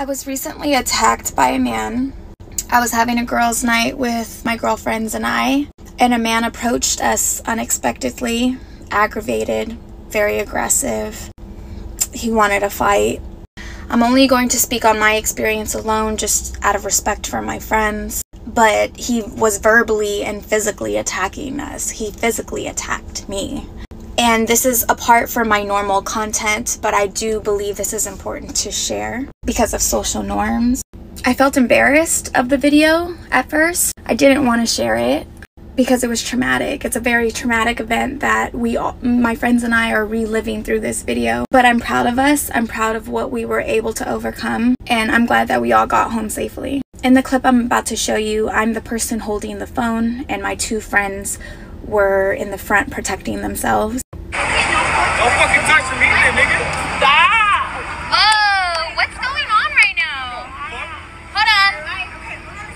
I was recently attacked by a man. I was having a girls' night with my girlfriends and I, and a man approached us unexpectedly, aggravated, very aggressive. He wanted a fight. I'm only going to speak on my experience alone, just out of respect for my friends. But he was verbally and physically attacking us. He physically attacked me. And this is apart from my normal content, but I do believe this is important to share because of social norms. I felt embarrassed of the video at first. I didn't want to share it because it was traumatic. It's a very traumatic event that we all, my friends and I are reliving through this video. But I'm proud of us. I'm proud of what we were able to overcome and I'm glad that we all got home safely. In the clip I'm about to show you, I'm the person holding the phone and my two friends were in the front protecting themselves. Don't fucking touch me either, nigga. Stop! Oh, what's going on right now? Hold on.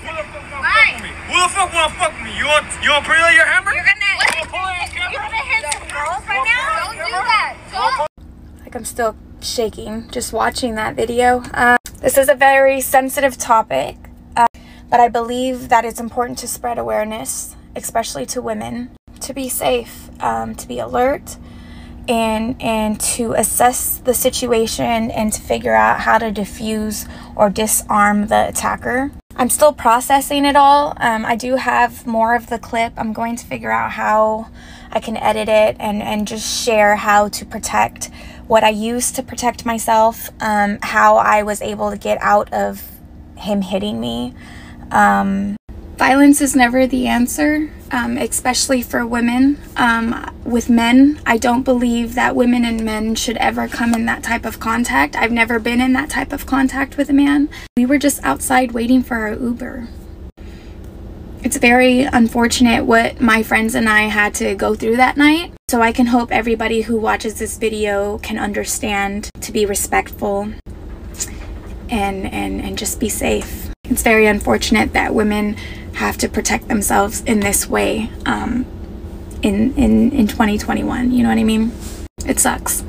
Who the fuck wanna Right. fuck with me? Who the fuck me? You want you want Bria your hammer? You're gonna. You pull out your camera? You're gonna hit some girls right now. Don't do that. Don't. Like I'm still shaking just watching that video. Uh, this is a very sensitive topic, uh, but I believe that it's important to spread awareness, especially to women, to be safe, um, to be alert, and and to assess the situation and to figure out how to diffuse or disarm the attacker. I'm still processing it all. Um, I do have more of the clip. I'm going to figure out how I can edit it and, and just share how to protect what I used to protect myself, um, how I was able to get out of him hitting me. Um, violence is never the answer, um, especially for women. Um, with men, I don't believe that women and men should ever come in that type of contact. I've never been in that type of contact with a man. We were just outside waiting for our Uber. It's very unfortunate what my friends and I had to go through that night. So I can hope everybody who watches this video can understand to be respectful and and and just be safe. It's very unfortunate that women have to protect themselves in this way um, in in in 2021. You know what I mean? It sucks.